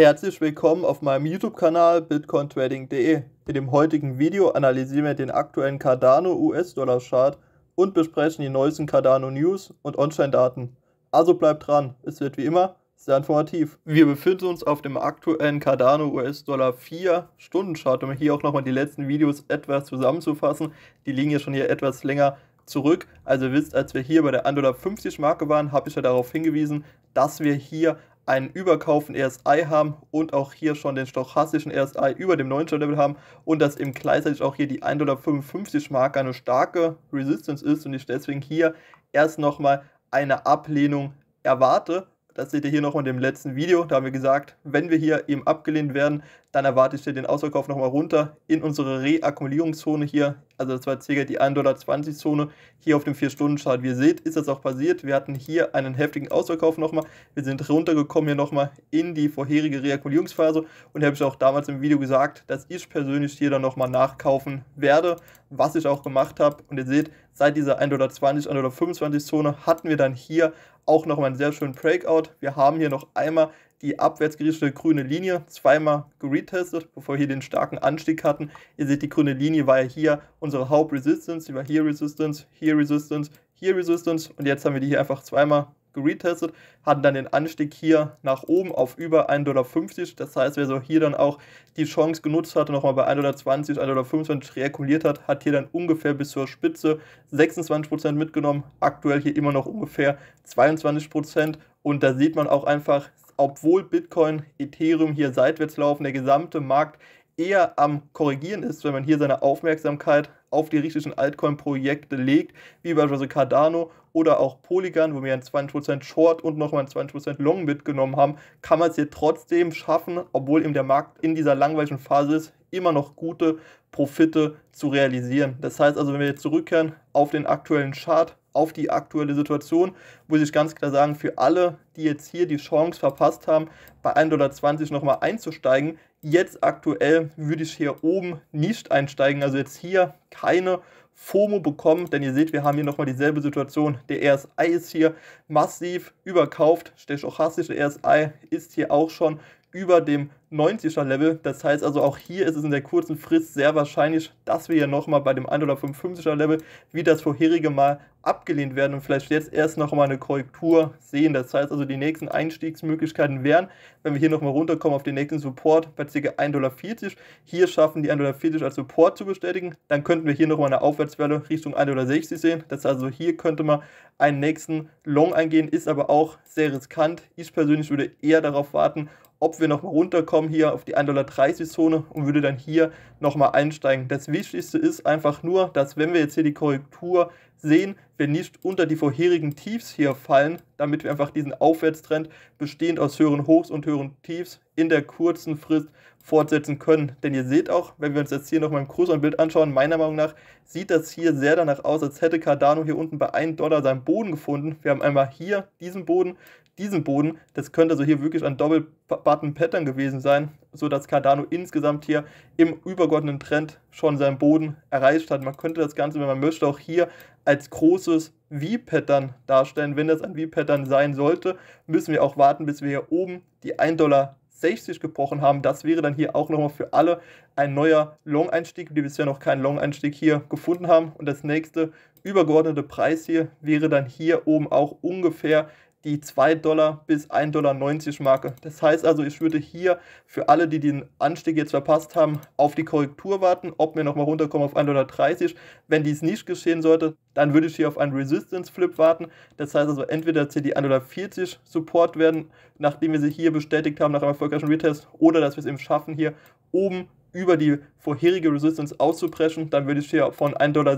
Herzlich willkommen auf meinem YouTube-Kanal bitcointrading.de. In dem heutigen Video analysieren wir den aktuellen Cardano US-Dollar-Chart und besprechen die neuesten Cardano News und On-Chain-Daten. Also bleibt dran, es wird wie immer sehr informativ. Wir befinden uns auf dem aktuellen Cardano US-Dollar 4 Stunden-Chart, um hier auch nochmal die letzten Videos etwas zusammenzufassen. Die liegen ja schon hier etwas länger zurück. Also ihr wisst, als wir hier bei der 1,50 Marke waren, habe ich ja darauf hingewiesen, dass wir hier einen Überkauf in RSI haben und auch hier schon den stochastischen RSI über dem 9 Level haben und dass eben gleichzeitig auch hier die 1,55 Marke eine starke Resistance ist und ich deswegen hier erst nochmal eine Ablehnung erwarte das seht ihr hier noch in dem letzten Video. Da haben wir gesagt, wenn wir hier eben abgelehnt werden, dann erwarte ich hier den Ausverkauf nochmal runter in unsere Reakkumulierungszone hier. Also das war circa die 1,20 Zone hier auf dem 4-Stunden-Chart. Wie ihr seht, ist das auch passiert. Wir hatten hier einen heftigen Ausverkauf nochmal. Wir sind runtergekommen hier nochmal in die vorherige Reakkumulierungsphase. Und habe ich auch damals im Video gesagt, dass ich persönlich hier dann nochmal nachkaufen werde, was ich auch gemacht habe. Und ihr seht, seit dieser 1,20, 1,25 Zone hatten wir dann hier auch nochmal einen sehr schönen Breakout. Wir haben hier noch einmal die abwärtsgerichtete grüne Linie zweimal geretestet, bevor wir hier den starken Anstieg hatten. Ihr seht, die grüne Linie war ja hier unsere Hauptresistance, die war hier Resistance, hier Resistance, hier Resistance und jetzt haben wir die hier einfach zweimal geretestet, hatten dann den Anstieg hier nach oben auf über 1,50 Dollar. Das heißt, wer so hier dann auch die Chance genutzt hatte, nochmal bei 1,20 Dollar, 1,25 Dollar reakkumuliert hat, hat hier dann ungefähr bis zur Spitze 26% mitgenommen. Aktuell hier immer noch ungefähr 22%. Und da sieht man auch einfach, obwohl Bitcoin, Ethereum hier seitwärts laufen, der gesamte Markt eher am Korrigieren ist, wenn man hier seine Aufmerksamkeit auf die richtigen Altcoin-Projekte legt, wie beispielsweise Cardano oder auch Polygon, wo wir einen 20% Short und nochmal einen 20% Long mitgenommen haben, kann man es hier trotzdem schaffen, obwohl eben der Markt in dieser langweiligen Phase ist, immer noch gute Profite zu realisieren. Das heißt also, wenn wir jetzt zurückkehren auf den aktuellen Chart, auf die aktuelle Situation, muss ich ganz klar sagen, für alle, die jetzt hier die Chance verpasst haben, bei 1,20 Dollar nochmal einzusteigen, jetzt aktuell würde ich hier oben nicht einsteigen, also jetzt hier keine FOMO bekommen, denn ihr seht, wir haben hier nochmal dieselbe Situation. Der RSI ist hier massiv überkauft, der stochastische RSI ist hier auch schon über dem 90er Level. Das heißt also auch hier ist es in der kurzen Frist sehr wahrscheinlich, dass wir hier nochmal bei dem 155er Level wie das vorherige Mal abgelehnt werden und vielleicht jetzt erst nochmal eine Korrektur sehen. Das heißt also die nächsten Einstiegsmöglichkeiten wären, wenn wir hier nochmal runterkommen auf den nächsten Support bei ca. 1,40 Dollar. Hier schaffen die 1,40 Dollar als Support zu bestätigen. Dann könnten wir hier nochmal eine Aufwärtswelle Richtung 1,60 Dollar sehen. Das heißt also hier könnte man einen nächsten Long eingehen, ist aber auch sehr riskant. Ich persönlich würde eher darauf warten, ob wir nochmal runterkommen hier auf die 1,30-Zone und würde dann hier nochmal einsteigen. Das Wichtigste ist einfach nur, dass wenn wir jetzt hier die Korrektur sehen, wir nicht unter die vorherigen Tiefs hier fallen, damit wir einfach diesen Aufwärtstrend bestehend aus höheren Hochs und höheren Tiefs in der kurzen Frist fortsetzen können. Denn ihr seht auch, wenn wir uns jetzt hier nochmal im Bild anschauen, meiner Meinung nach sieht das hier sehr danach aus, als hätte Cardano hier unten bei 1 Dollar seinen Boden gefunden. Wir haben einmal hier diesen Boden, diesen Boden. Das könnte also hier wirklich ein Doppel-Button-Pattern gewesen sein, sodass Cardano insgesamt hier im übergeordneten Trend schon seinen Boden erreicht hat. Man könnte das Ganze, wenn man möchte, auch hier als großes V-Pattern darstellen. Wenn das ein V-Pattern sein sollte, müssen wir auch warten, bis wir hier oben die 1 Dollar 60 gebrochen haben. Das wäre dann hier auch nochmal für alle ein neuer Long-Einstieg, die bisher noch keinen Long-Einstieg hier gefunden haben. Und das nächste übergeordnete Preis hier wäre dann hier oben auch ungefähr die 2 Dollar bis 1,90 Dollar Marke. Das heißt also, ich würde hier für alle, die den Anstieg jetzt verpasst haben, auf die Korrektur warten, ob wir nochmal runterkommen auf 1,30 Dollar. Wenn dies nicht geschehen sollte, dann würde ich hier auf einen Resistance Flip warten. Das heißt also, entweder dass hier die 1,40 Dollar Support werden, nachdem wir sie hier bestätigt haben nach einem erfolgreichen Retest, oder dass wir es eben schaffen, hier oben über die vorherige Resistance auszubrechen, dann würde ich hier von 1,60 Dollar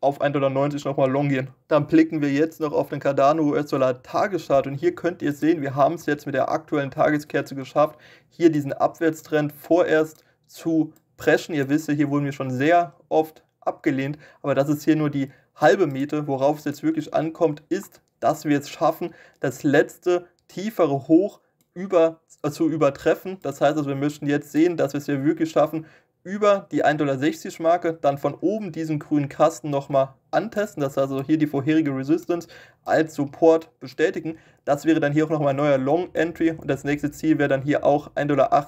auf 1,90 Dollar nochmal long gehen. Dann blicken wir jetzt noch auf den Cardano US-Dollar Tageschart und hier könnt ihr sehen, wir haben es jetzt mit der aktuellen Tageskerze geschafft, hier diesen Abwärtstrend vorerst zu preschen. Ihr wisst ja, hier wurden wir schon sehr oft abgelehnt, aber das ist hier nur die halbe Miete. Worauf es jetzt wirklich ankommt, ist, dass wir jetzt schaffen, das letzte tiefere Hoch über, zu übertreffen. Das heißt also, wir möchten jetzt sehen, dass wir es hier wirklich schaffen, über die 1,60 Dollar Marke, dann von oben diesen grünen Kasten nochmal antesten, das heißt also hier die vorherige Resistance als Support bestätigen. Das wäre dann hier auch nochmal ein neuer Long Entry und das nächste Ziel wäre dann hier auch 1,80 Dollar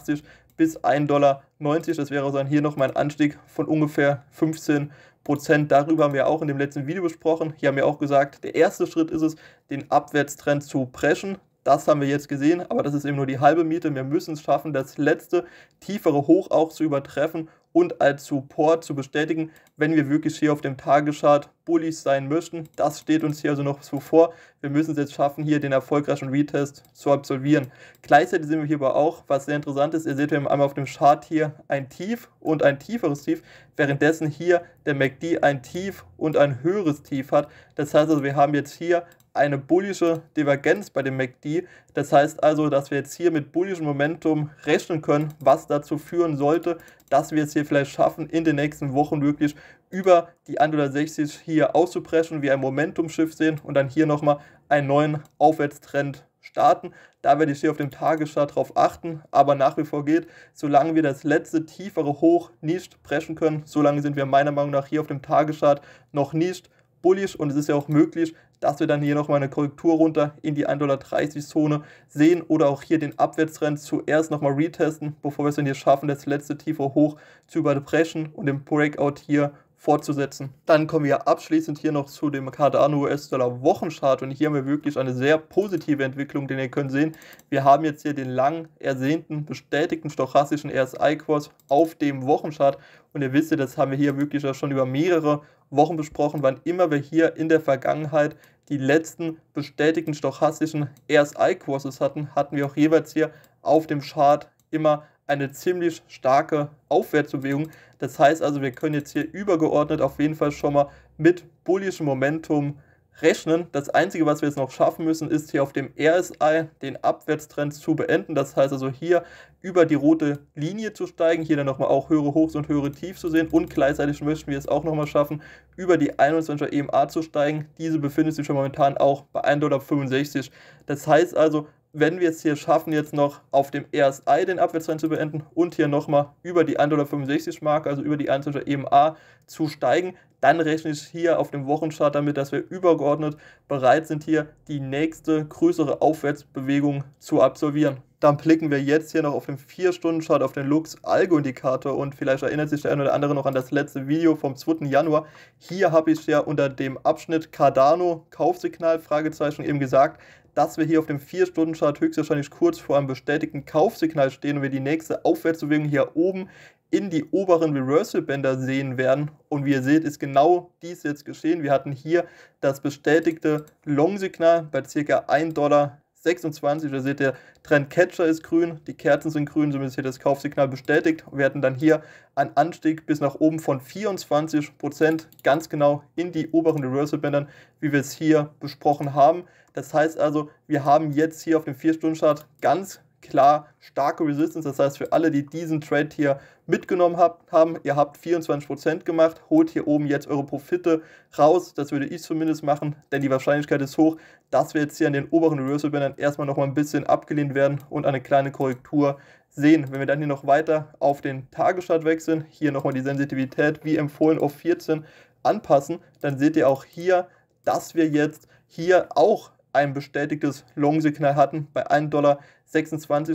bis 1,90 Dollar. Das wäre dann hier nochmal ein Anstieg von ungefähr 15 Prozent. Darüber haben wir auch in dem letzten Video besprochen. Hier haben wir auch gesagt, der erste Schritt ist es, den Abwärtstrend zu preschen. Das haben wir jetzt gesehen, aber das ist eben nur die halbe Miete. Wir müssen es schaffen, das letzte tiefere Hoch auch zu übertreffen und als Support zu bestätigen, wenn wir wirklich hier auf dem Tageschart bullish sein möchten. Das steht uns hier also noch so vor. Wir müssen es jetzt schaffen, hier den erfolgreichen Retest zu absolvieren. Gleichzeitig sehen wir hier aber auch, was sehr interessant ist, ihr seht, wir haben einmal auf dem Chart hier ein Tief und ein tieferes Tief, währenddessen hier der MACD ein Tief und ein höheres Tief hat. Das heißt also, wir haben jetzt hier eine bullische Divergenz bei dem MACD. Das heißt also, dass wir jetzt hier mit bullischem Momentum rechnen können, was dazu führen sollte, dass wir es hier vielleicht schaffen, in den nächsten Wochen wirklich über die 160 hier auszupreschen, wir ein Momentum-Shift sehen und dann hier nochmal einen neuen Aufwärtstrend starten. Da werde ich hier auf dem Tagesstart darauf achten, aber nach wie vor geht, solange wir das letzte tiefere Hoch nicht brechen können, solange sind wir meiner Meinung nach hier auf dem Tagesstart noch nicht bullish und es ist ja auch möglich, dass wir dann hier nochmal eine Korrektur runter in die 1,30 Zone sehen oder auch hier den Abwärtstrend zuerst nochmal retesten, bevor wir es dann hier schaffen, das letzte tiefe Hoch zu überbrechen und den Breakout hier fortzusetzen. Dann kommen wir abschließend hier noch zu dem Cardano US-Dollar Wochenchart und hier haben wir wirklich eine sehr positive Entwicklung, denn ihr könnt sehen, wir haben jetzt hier den lang ersehnten, bestätigten stochastischen RSI-Kurs auf dem Wochenchart und ihr wisst ja, das haben wir hier wirklich schon über mehrere Wochen besprochen, wann immer wir hier in der Vergangenheit die letzten bestätigten stochastischen RSI-Kurses hatten, hatten wir auch jeweils hier auf dem Chart immer eine ziemlich starke Aufwärtsbewegung. Das heißt also, wir können jetzt hier übergeordnet auf jeden Fall schon mal mit bullischem Momentum rechnen. Das Einzige, was wir jetzt noch schaffen müssen, ist hier auf dem RSI den Abwärtstrend zu beenden. Das heißt also hier über die rote Linie zu steigen, hier dann nochmal auch höhere Hochs und höhere Tiefs zu sehen und gleichzeitig möchten wir es auch nochmal schaffen, über die 21er EMA zu steigen. Diese befindet sich schon momentan auch bei 1,65 Dollar. Das heißt also, wenn wir es hier schaffen, jetzt noch auf dem RSI den Abwärtstrend zu beenden und hier nochmal über die 1,65 Marke, also über die 1 EMA zu steigen, dann rechne ich hier auf dem Wochenchart damit, dass wir übergeordnet bereit sind, hier die nächste größere Aufwärtsbewegung zu absolvieren. Dann blicken wir jetzt hier noch auf den 4-Stunden-Chart, auf den Lux-Algo-Indikator und vielleicht erinnert sich der eine oder andere noch an das letzte Video vom 2. Januar. Hier habe ich ja unter dem Abschnitt Cardano Kaufsignal Fragezeichen eben gesagt, dass wir hier auf dem 4-Stunden-Chart höchstwahrscheinlich kurz vor einem bestätigten Kaufsignal stehen und wir die nächste Aufwärtsbewegung hier oben in die oberen Reversal-Bänder sehen werden. Und wie ihr seht, ist genau dies jetzt geschehen. Wir hatten hier das bestätigte Long-Signal bei ca. 1 Dollar 26. Ihr seht, der Trend Catcher ist grün, die Kerzen sind grün, somit ist hier das Kaufsignal bestätigt. Wir hatten dann hier einen Anstieg bis nach oben von 24%, ganz genau in die oberen Reversal-Bändern, wie wir es hier besprochen haben. Das heißt also, wir haben jetzt hier auf dem 4-Stunden-Chart ganz klar starke Resistance. Das heißt, für alle, die diesen Trade hier mitgenommen habt, haben, ihr habt 24% gemacht, holt hier oben jetzt eure Profite raus. Das würde ich zumindest machen, denn die Wahrscheinlichkeit ist hoch, dass wir jetzt hier an den oberen Reversal-Bändern erstmal nochmal ein bisschen abgelehnt werden und eine kleine Korrektur sehen. Wenn wir dann hier noch weiter auf den Tagesstart wechseln, hier nochmal die Sensitivität wie empfohlen auf 14 anpassen, dann seht ihr auch hier, dass wir jetzt hier auch ein bestätigtes Long-Signal hatten bei 1,26 Dollar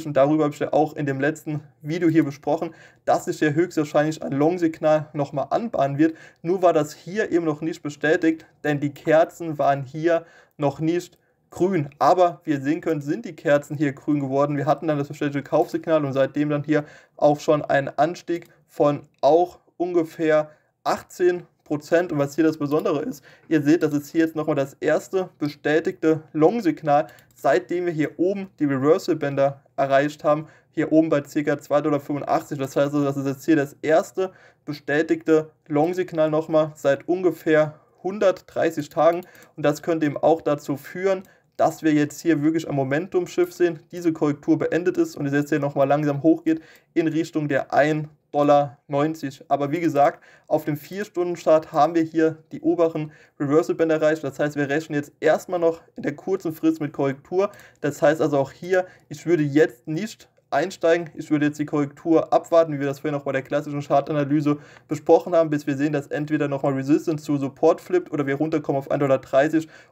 und darüber habe ich ja auch in dem letzten Video hier besprochen, dass sich hier höchstwahrscheinlich ein Long-Signal nochmal anbahnen wird. Nur war das hier eben noch nicht bestätigt, denn die Kerzen waren hier noch nicht grün. Aber wie ihr sehen könnt, sind die Kerzen hier grün geworden. Wir hatten dann das bestätigte Kaufsignal und seitdem dann hier auch schon ein Anstieg von auch ungefähr 18 Prozent. Und was hier das Besondere ist, ihr seht, das ist hier jetzt nochmal das erste bestätigte Long-Signal, seitdem wir hier oben die Reversal-Bänder erreicht haben. Hier oben bei ca. 2,85 Dollar. Das heißt, also, das ist jetzt hier das erste bestätigte Long-Signal nochmal seit ungefähr 130 Tagen. Und das könnte eben auch dazu führen, dass wir jetzt hier wirklich ein Momentum-Schiff sehen, diese Korrektur beendet ist und es jetzt hier nochmal langsam hochgeht in Richtung der 1 Dollar 90. Aber wie gesagt, auf dem 4-Stunden-Chart haben wir hier die oberen Reversal-Bänder erreicht. Das heißt, wir rechnen jetzt erstmal noch in der kurzen Frist mit Korrektur. Das heißt also auch hier, ich würde jetzt nicht einsteigen. Ich würde jetzt die Korrektur abwarten, wie wir das vorhin auch bei der klassischen Chartanalyse besprochen haben, bis wir sehen, dass entweder nochmal Resistance zu Support flippt oder wir runterkommen auf 1,30 Dollar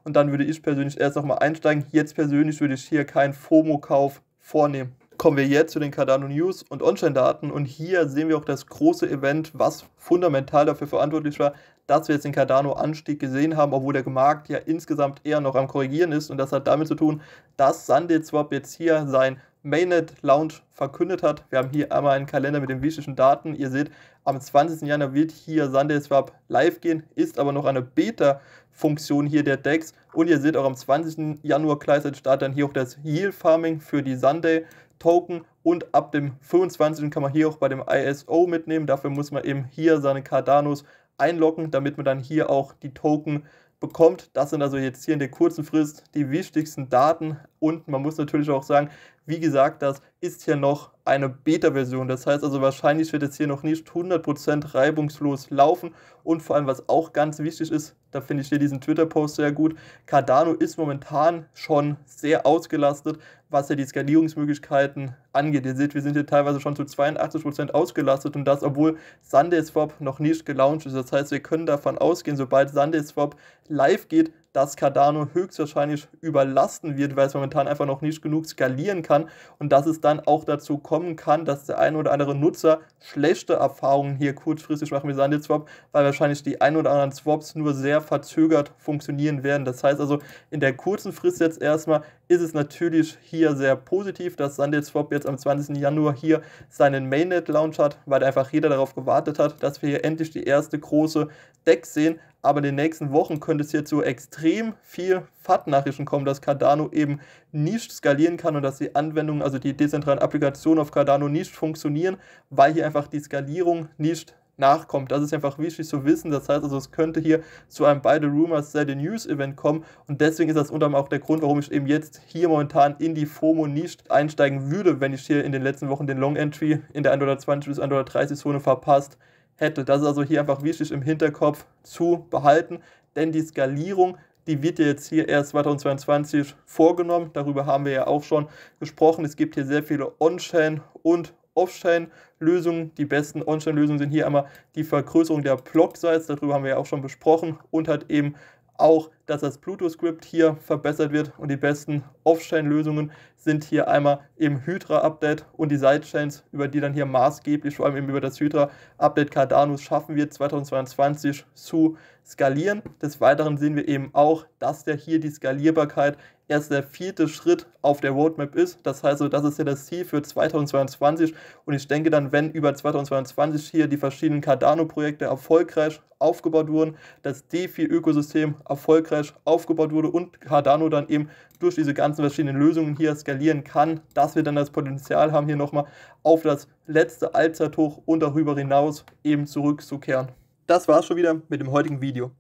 und dann würde ich persönlich erst nochmal einsteigen. Jetzt persönlich würde ich hier keinen FOMO-Kauf vornehmen kommen wir jetzt zu den Cardano News und On-Chain-Daten und hier sehen wir auch das große Event, was fundamental dafür verantwortlich war, dass wir jetzt den Cardano-Anstieg gesehen haben, obwohl der Markt ja insgesamt eher noch am Korrigieren ist und das hat damit zu tun, dass SundaeSwap jetzt hier sein Mainnet-Launch verkündet hat. Wir haben hier einmal einen Kalender mit den wichtigen Daten. Ihr seht, am 20. Januar wird hier SundaeSwap live gehen, ist aber noch eine Beta-Funktion hier der DEX. Und ihr seht auch am 20. Januar gleichzeitig startet dann hier auch das Yield Farming für die Sunday Token und ab dem 25. kann man hier auch bei dem ISO mitnehmen. Dafür muss man eben hier seine Cardanos einloggen, damit man dann hier auch die Token bekommt. Das sind also jetzt hier in der kurzen Frist die wichtigsten Daten und man muss natürlich auch sagen, wie gesagt, das ist hier noch eine Beta-Version. Das heißt also, wahrscheinlich wird es hier noch nicht 100% reibungslos laufen. Und vor allem, was auch ganz wichtig ist, da finde ich hier diesen Twitter-Post sehr gut, Cardano ist momentan schon sehr ausgelastet, was ja die Skalierungsmöglichkeiten angeht. Ihr seht, wir sind hier teilweise schon zu 82% ausgelastet und das, obwohl SundaeSwap noch nicht gelauncht ist. Das heißt, wir können davon ausgehen, sobald SundaeSwap live geht, dass Cardano höchstwahrscheinlich überlasten wird, weil es momentan einfach noch nicht genug skalieren kann und dass es dann auch dazu kommen kann, dass der ein oder andere Nutzer schlechte Erfahrungen hier kurzfristig machen mit SundaeSwap, weil wahrscheinlich die ein oder anderen Swaps nur sehr verzögert funktionieren werden. Das heißt also, in der kurzen Frist jetzt erstmal ist es natürlich hier sehr positiv, dass SundaeSwap jetzt am 20. Januar hier seinen Mainnet-Launch hat, weil einfach jeder darauf gewartet hat, dass wir hier endlich die erste große Deck sehen aber in den nächsten Wochen könnte es jetzt so extrem viel FAT-Nachrichten kommen, dass Cardano eben nicht skalieren kann und dass die Anwendungen, also die dezentralen Applikationen auf Cardano nicht funktionieren, weil hier einfach die Skalierung nicht nachkommt. Das ist einfach wichtig zu wissen. Das heißt also, es könnte hier zu einem beide Rumors Sell the News Event kommen und deswegen ist das unter anderem auch der Grund, warum ich eben jetzt hier momentan in die FOMO nicht einsteigen würde, wenn ich hier in den letzten Wochen den Long Entry in der 120 bis 130 Zone verpasst hätte. Das ist also hier einfach wichtig im Hinterkopf zu behalten, denn die Skalierung, die wird ja jetzt hier erst 2022 vorgenommen. Darüber haben wir ja auch schon gesprochen. Es gibt hier sehr viele On-Chain und Off-Chain-Lösungen. Die besten On-Chain-Lösungen sind hier einmal die Vergrößerung der Block-Size, darüber haben wir ja auch schon besprochen, und halt eben auch, dass das Pluto-Script hier verbessert wird und die besten Off-Chain-Lösungen sind hier einmal im Hydra-Update und die Sidechains, über die dann hier maßgeblich, vor allem eben über das Hydra-Update Cardano schaffen wird, 2022 zu skalieren. Des Weiteren sehen wir eben auch, dass der hier die Skalierbarkeit erst der vierte Schritt auf der Roadmap ist. Das heißt, das ist ja das Ziel für 2022 und ich denke dann, wenn über 2022 hier die verschiedenen Cardano-Projekte erfolgreich aufgebaut wurden, das DeFi-Ökosystem erfolgreich aufgebaut wurde und Cardano dann eben durch diese ganzen verschiedenen Lösungen hier skalieren kann, dass wir dann das Potenzial haben, hier nochmal auf das letzte Allzeithoch und darüber hinaus eben zurückzukehren. Das war's schon wieder mit dem heutigen Video.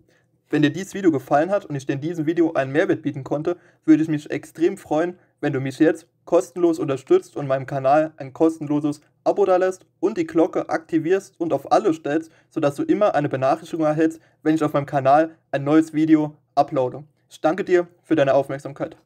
Wenn dir dieses Video gefallen hat und ich dir in diesem Video einen Mehrwert bieten konnte, würde ich mich extrem freuen, wenn du mich jetzt kostenlos unterstützt und meinem Kanal ein kostenloses Abo da lässt und die Glocke aktivierst und auf alle stellst, sodass du immer eine Benachrichtigung erhältst, wenn ich auf meinem Kanal ein neues Video uploade. Ich danke dir für deine Aufmerksamkeit.